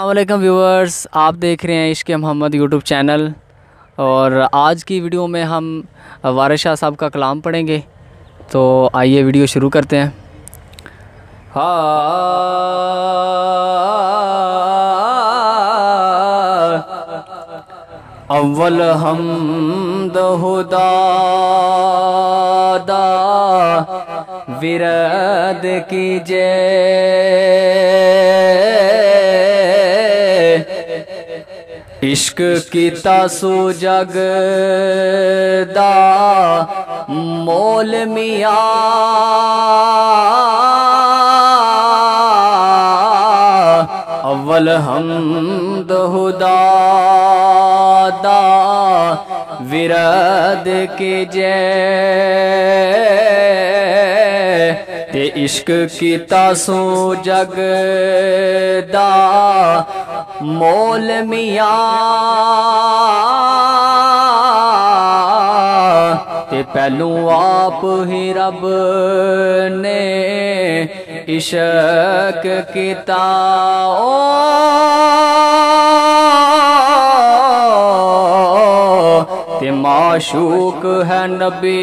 अल्लाम viewers आप देख रहे हैं इश्क मोहम्मद यूट्यूब चैनल और आज की वीडियो में हम वार शाह साहब का कलाम पढ़ेंगे तो आइए वीडियो शुरू करते हैं अव्वल हम दहुदा विरद कीजे इश्क कीता सो जग मोल मिया अव्वल हम दोदा विरद के जय इश्क की तासू जग मोल मिया ते पहलू आप ही रब ने इश्क किता ओ ते माशूक है नबी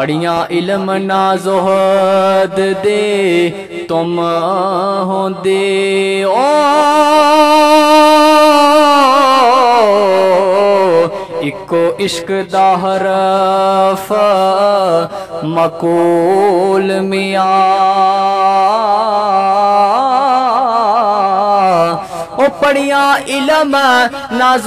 पढ़ियां इल्म नज़ुम दे इको इष्कदारु हर्फ़ मकोल मिया उ पड़ियां इल्म नाज़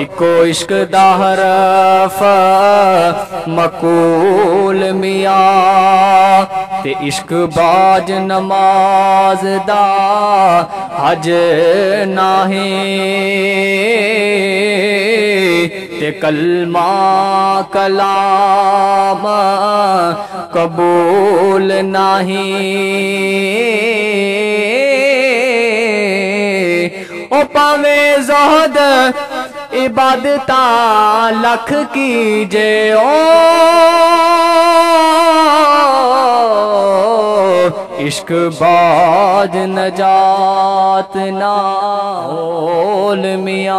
इको इश्क दाहरफ मकूल मिया ते इश्क बाज नमाज दा हज नाही ते कलमा कलाम कबूल नाही ओ पावे जहद इबादत लख कीजे ओ इश्क बाद नजात ना मिया